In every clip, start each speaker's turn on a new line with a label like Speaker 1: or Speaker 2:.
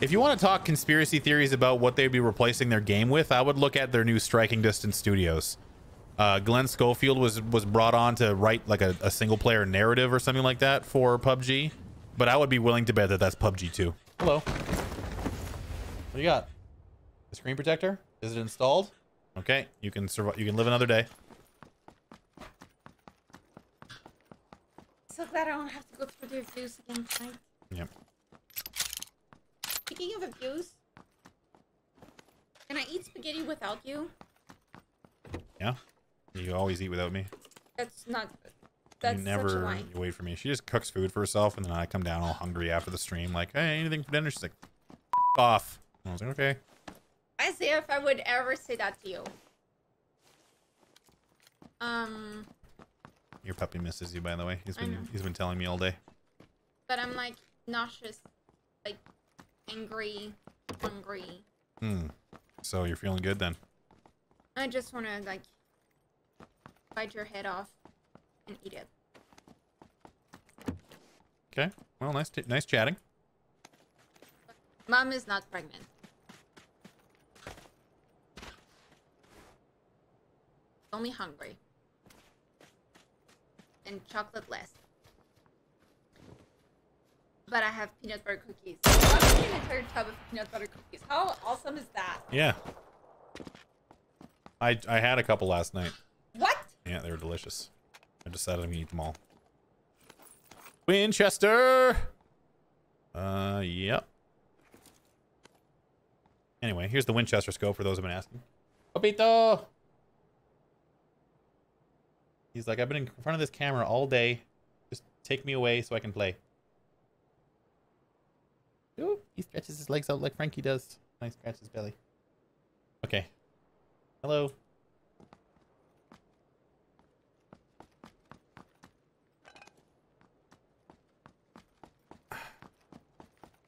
Speaker 1: If you want to talk conspiracy theories about what they'd be replacing their game with, I would look at their new Striking Distance Studios. Uh, Glenn Schofield was was brought on to write like a, a single player narrative or something like that for PUBG, but I would be willing to bet that that's PUBG too. Hello. What do you got? A screen protector? Is it installed? Okay, you can survive. You can live another day.
Speaker 2: So glad I don't have to go through the reviews again tonight.
Speaker 1: Yep.
Speaker 2: Speaking of abuse, can I eat spaghetti without you?
Speaker 1: Yeah. You always eat without me.
Speaker 2: That's not good. That's
Speaker 1: you never you wait for me. She just cooks food for herself, and then I come down all hungry after the stream, like, hey, anything for dinner? She's like, off. I was like, okay.
Speaker 2: I say if I would ever say that to you. Um,
Speaker 1: Your puppy misses you, by the way. He's been he's been telling me all day.
Speaker 2: but I'm like nauseous, like angry, hungry.
Speaker 1: Hmm. So you're feeling good then?
Speaker 2: I just want to like bite your head off and eat it.
Speaker 1: Okay. Well, nice t- nice chatting.
Speaker 2: Mom is not pregnant. Only hungry. And chocolate less. But I have peanut butter cookies. I'm eating an entire tub of peanut butter cookies. How awesome is that?
Speaker 1: Yeah. I I had a couple last night.
Speaker 2: What?
Speaker 1: Yeah, they were delicious. I decided I'm gonna eat them all. Winchester. Uh, yep. Anyway, here's the Winchester scope for those who've been asking. Papito. He's like, I've been in front of this camera all day. Just take me away so I can play. Ooh, he stretches his legs out like Frankie does. I scratch his belly. Okay. Hello.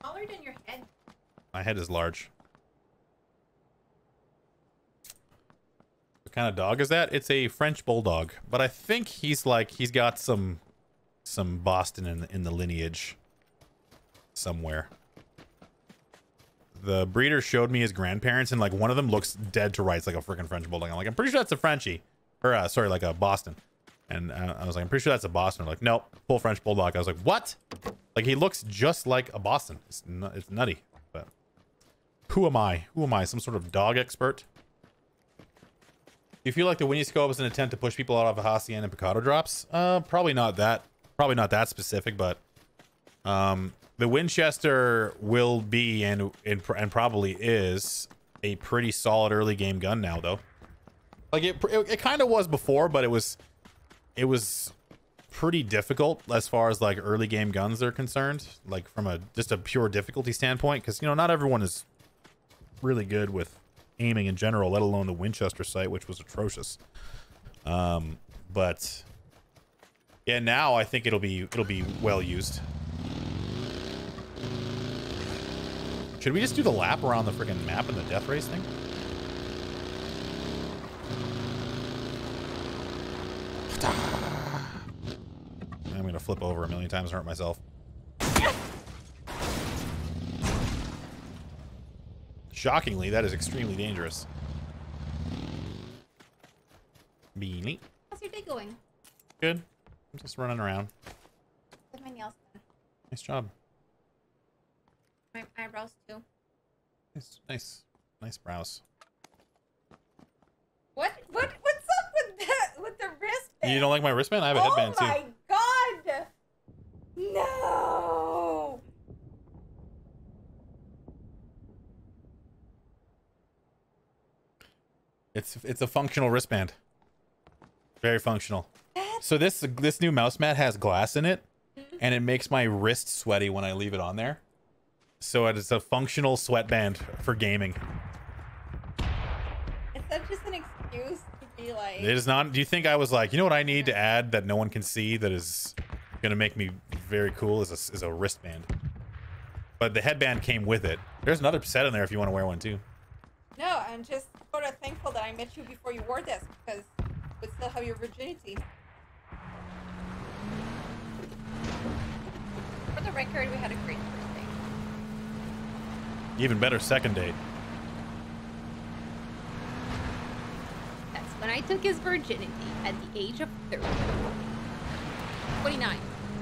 Speaker 2: Smaller than your head.
Speaker 1: My head is large. What kind of dog is that? It's a French bulldog, but I think he's like he's got some some Boston in the, in the lineage somewhere. The breeder showed me his grandparents, and like one of them looks dead to rights like a freaking French bulldog. I'm like, I'm pretty sure that's a Frenchie, or uh, sorry, like a Boston. And uh, I was like, I'm pretty sure that's a Boston. Like, nope, full French bulldog. I was like, what? Like he looks just like a Boston. It's nu- it's nutty, but who am I? Who am I? Some sort of dog expert? Do you feel like the Winnie scope is an attempt to push people out of a Hacienda and Pecado drops? Uh, probably not that. Probably not that specific, but um, the Winchester will be and and, and probably is a pretty solid early game gun now, though. Like it, it, it kind of was before, but it was it was pretty difficult as far as like early game guns are concerned like from a just a pure difficulty standpoint because you know not everyone is really good with aiming in general let alone the winchester sight which was atrocious um but yeah now i think it'll be it'll be well used should we just do the lap around the freaking map in the death race thing i'm gonna flip over a million times and hurt myself Shockingly, that is extremely dangerous. Beanie.
Speaker 2: How's your day going?
Speaker 1: Good. I'm just running around.
Speaker 2: With my nails done.
Speaker 1: Nice job.
Speaker 2: My eyebrows too.
Speaker 1: Nice, nice, nice brows.
Speaker 2: What? What? What's up with that? With the wristband?
Speaker 1: You don't like my wristband? I have a
Speaker 2: oh
Speaker 1: headband too.
Speaker 2: Oh my god! No!
Speaker 1: It's it's a functional wristband. Very functional.
Speaker 2: That's
Speaker 1: So this this new mouse mat has glass in it,
Speaker 2: Mm-hmm.
Speaker 1: and it makes my wrist sweaty when I leave it on there. So it is a functional sweatband for gaming.
Speaker 2: Is that just an excuse to be like?
Speaker 1: It is not. Do you think I was like, you know what I need to add that no one can see that is gonna make me very cool is a, is a wristband. But the headband came with it. There's another set in there if you want to wear one too.
Speaker 2: No, I'm just sort of thankful that I met you before you wore this because you would still have your virginity. For the record, we had a great birthday.
Speaker 1: Even better second date.
Speaker 3: That's when I took his virginity at the age of 30. 29.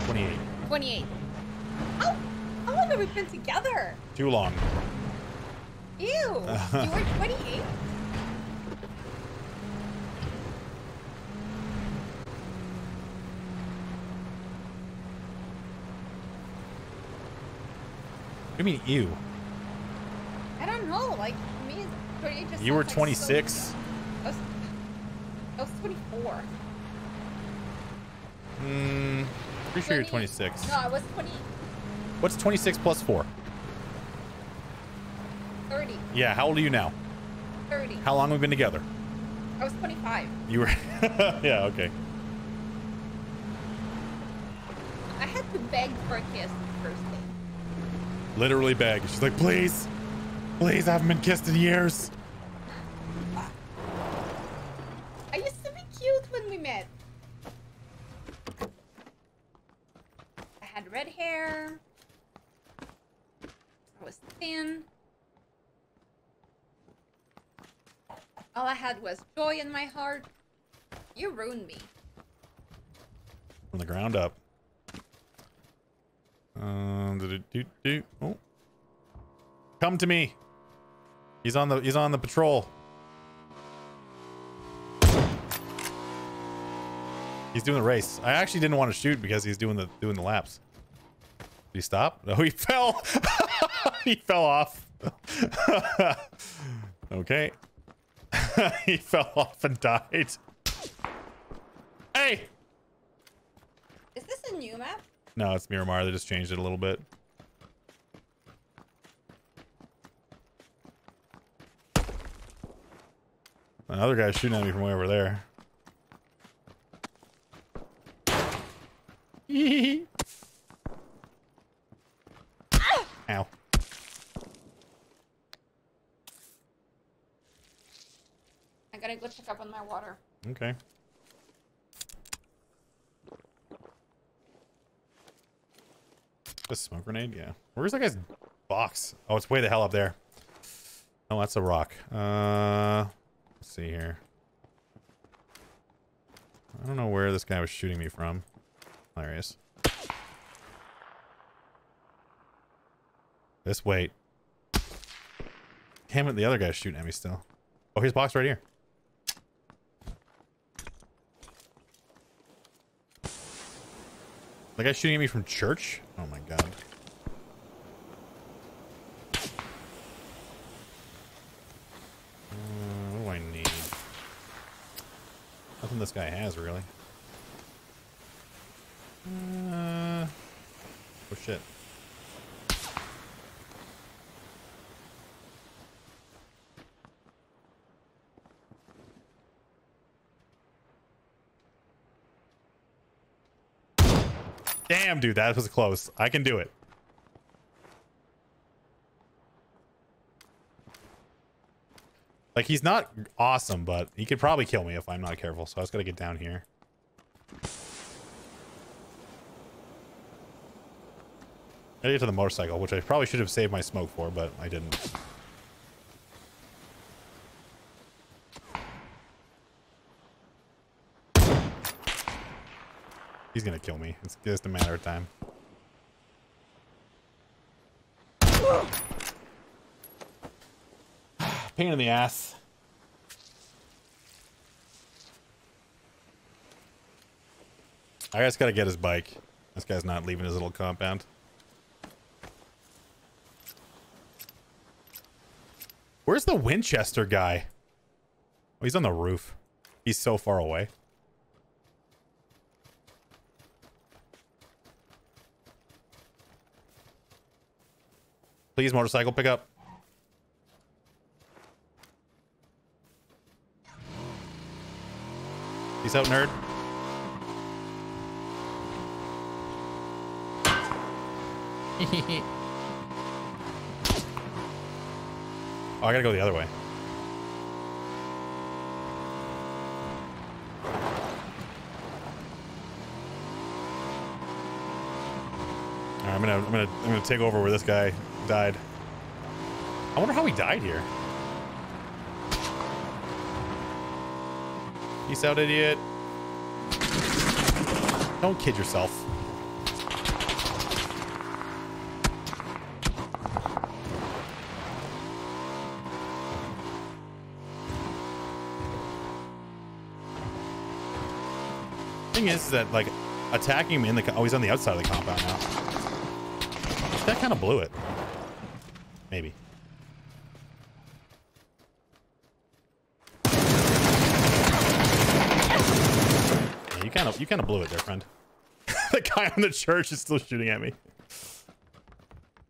Speaker 1: 28.
Speaker 3: 28.
Speaker 2: How, how long have we been together?
Speaker 1: Too long.
Speaker 2: Ew. you were 28?
Speaker 1: What do you mean, ew?
Speaker 2: Don't know. Like, me, 28 just
Speaker 1: You were
Speaker 2: sounds like so
Speaker 1: 26?
Speaker 2: I was, I was 24.
Speaker 1: Hmm. Pretty sure you're 26.
Speaker 2: No, I was 20,
Speaker 1: What's 26 plus 4?
Speaker 2: 30.
Speaker 1: Yeah, how old are you now?
Speaker 2: 30.
Speaker 1: How long have we been together?
Speaker 2: I was 25.
Speaker 1: You were. yeah, okay.
Speaker 3: I had to beg for a kiss the first day.
Speaker 1: Literally beg. She's like, please, please, I haven't been kissed in years.
Speaker 2: I used to be cute when we met. I had red hair. I was thin. All I had was joy in my heart. You ruined me.
Speaker 1: From the ground up. Um, do, do, do, oh. Come to me. He's on the he's on the patrol. He's doing the race. I actually didn't want to shoot because he's doing the doing the laps. Did he stop? No, he fell. he fell off. okay. he fell off and died. Hey!
Speaker 2: Is this a new map?
Speaker 1: No, it's Miramar. They just changed it a little bit. Another guy's shooting at me from way over there. Ow.
Speaker 2: I gotta go check up on my water.
Speaker 1: Okay. A smoke grenade? Yeah. Where's that guy's box? Oh, it's way the hell up there. Oh, that's a rock. Uh, let's see here. I don't know where this guy was shooting me from. Is. This wait. Damn it, the other guy's shooting at me still. Oh, here's box right here. The guy shooting at me from church? Oh my god. Nothing this guy has, really. Uh, oh shit. Damn, dude, that was close. I can do it. Like, he's not awesome, but he could probably kill me if I'm not careful, so I just gotta get down here. Gotta get to the motorcycle, which I probably should have saved my smoke for, but I didn't. He's gonna kill me. It's just a matter of time. Pain in the ass. I just gotta get his bike. This guy's not leaving his little compound. Where's the Winchester guy? Oh, he's on the roof. He's so far away. Please, motorcycle pickup. Peace out, nerd. oh, I gotta go the other way. Right, I'm gonna, I'm gonna, I'm gonna take over where this guy died. I wonder how he died here. Peace out, idiot. Don't kid yourself. Thing is that like attacking him in the oh he's on the outside of the compound now. That kind of blew it. Maybe. Kind of you kind of blew it there, friend. the guy on the church is still shooting at me.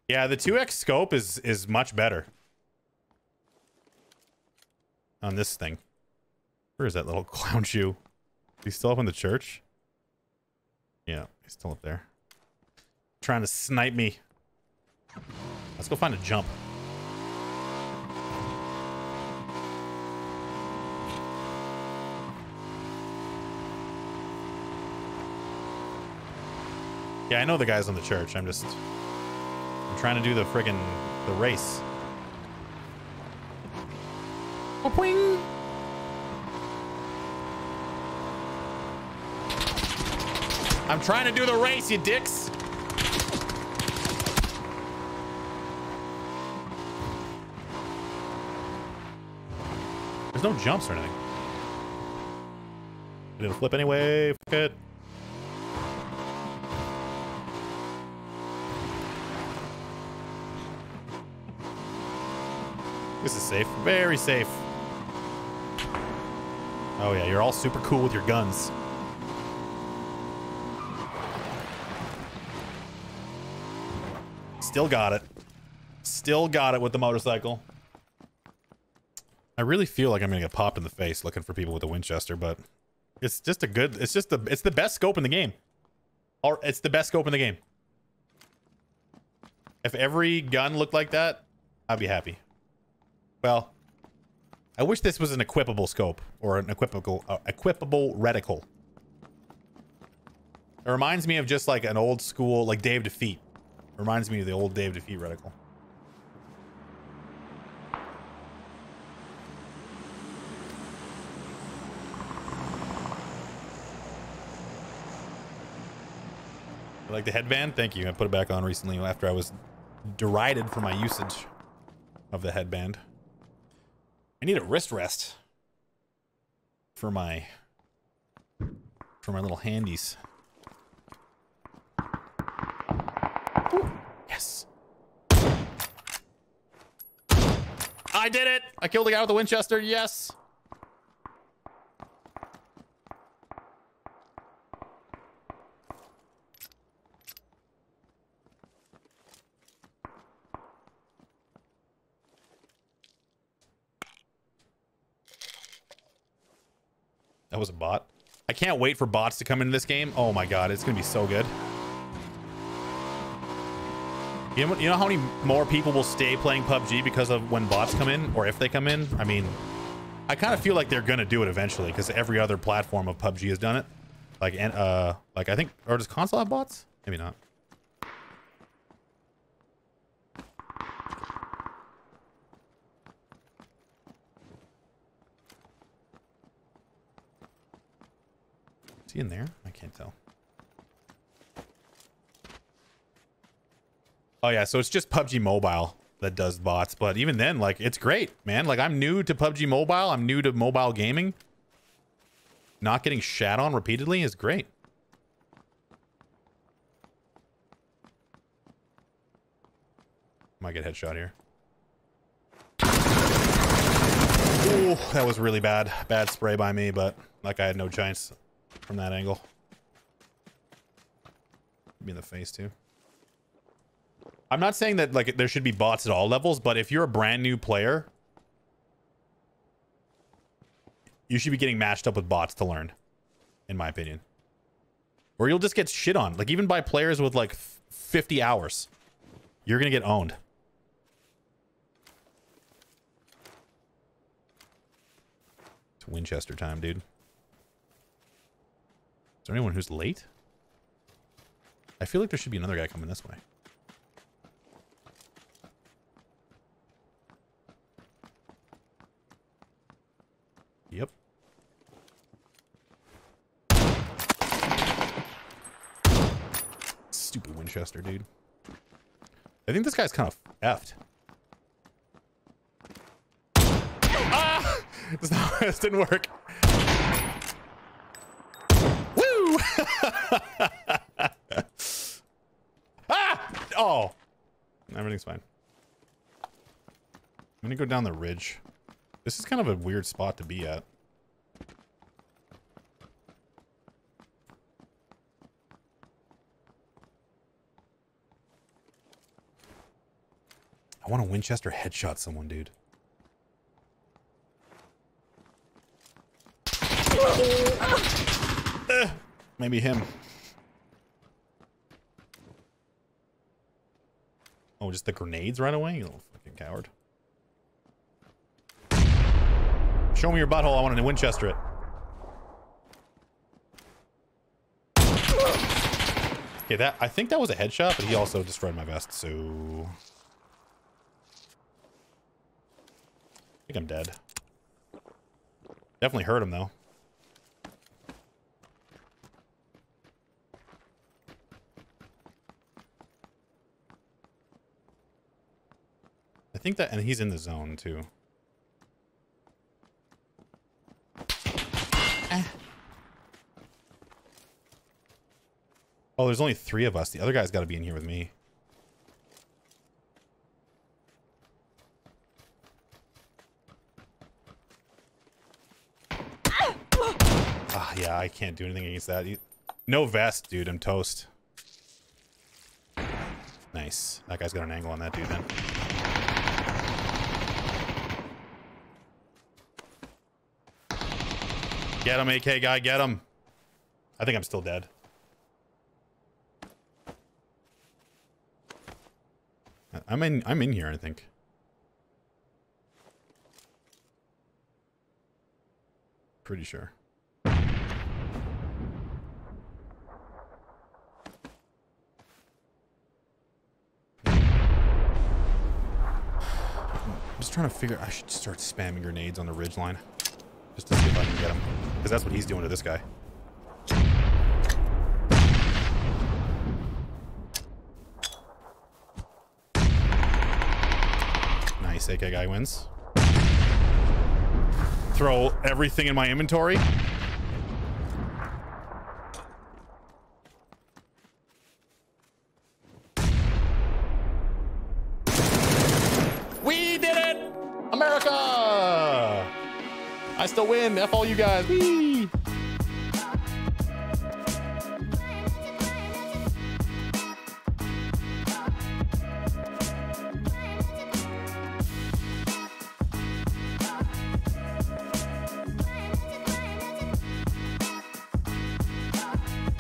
Speaker 1: Yeah, the 2x scope is is much better on this thing. Where is that little clown shoe? He's still up in the church? Yeah, he's still up there. Trying to snipe me. Let's go find a jump. Yeah, I know the guys on the church. I'm just I'm trying to do the friggin' the race. Boing. I'm trying to do the race, you dicks. There's no jumps or anything. Did it flip anyway? Fuck it. This is safe. Very safe. Oh yeah, you're all super cool with your guns. Still got it. Still got it with the motorcycle. I really feel like I'm gonna get popped in the face looking for people with a Winchester, but it's just a good. It's just the. It's the best scope in the game. Or it's the best scope in the game. If every gun looked like that, I'd be happy. Well, I wish this was an equipable scope or an equipable uh, equipable reticle. It reminds me of just like an old school like Day of Defeat. Reminds me of the old Day of Defeat reticle. You like the headband? Thank you. I put it back on recently after I was derided for my usage of the headband. I need a wrist rest for my for my little handies. Ooh, yes. I did it! I killed the guy with the Winchester, yes! That was a bot. I can't wait for bots to come into this game. Oh my god, it's gonna be so good. You know, you know how many more people will stay playing PUBG because of when bots come in, or if they come in? I mean, I kind of feel like they're gonna do it eventually because every other platform of PUBG has done it. Like, and uh, like I think, or does console have bots? Maybe not. Is he in there? I can't tell. Oh yeah, so it's just PUBG Mobile that does bots, but even then, like, it's great, man. Like, I'm new to PUBG Mobile. I'm new to mobile gaming. Not getting shat on repeatedly is great. Might get headshot here. Ooh, that was really bad. Bad spray by me, but like I had no chance from that angle. Me in the face too. I'm not saying that like there should be bots at all levels, but if you're a brand new player, you should be getting matched up with bots to learn, in my opinion. Or you'll just get shit on. Like even by players with like 50 hours, you're gonna get owned. It's Winchester time, dude there anyone who's late? I feel like there should be another guy coming this way. Yep. Stupid Winchester, dude. I think this guy's kind of effed. Ah! this didn't work. I'm gonna go down the ridge. This is kind of a weird spot to be at. I want a Winchester headshot someone, dude. Eh, maybe him. Oh, just the grenades right away? You little fucking coward. Show me your butthole. I want to Winchester it. Okay, that I think that was a headshot, but he also destroyed my vest, so I think I'm dead. Definitely hurt him though. I think that, and he's in the zone too. Oh, there's only three of us. The other guy's got to be in here with me. Ah, yeah, I can't do anything against that. No vest, dude. I'm toast. Nice. That guy's got an angle on that dude then. Get him, AK guy. Get him. I think I'm still dead. I'm in I'm in here, I think. Pretty sure. I'm just trying to figure I should start spamming grenades on the ridge line. Just to see if I can get him. Because that's what he's doing to this guy. Nice, AK guy wins. Throw everything in my inventory. Still win. F all you guys. Whee!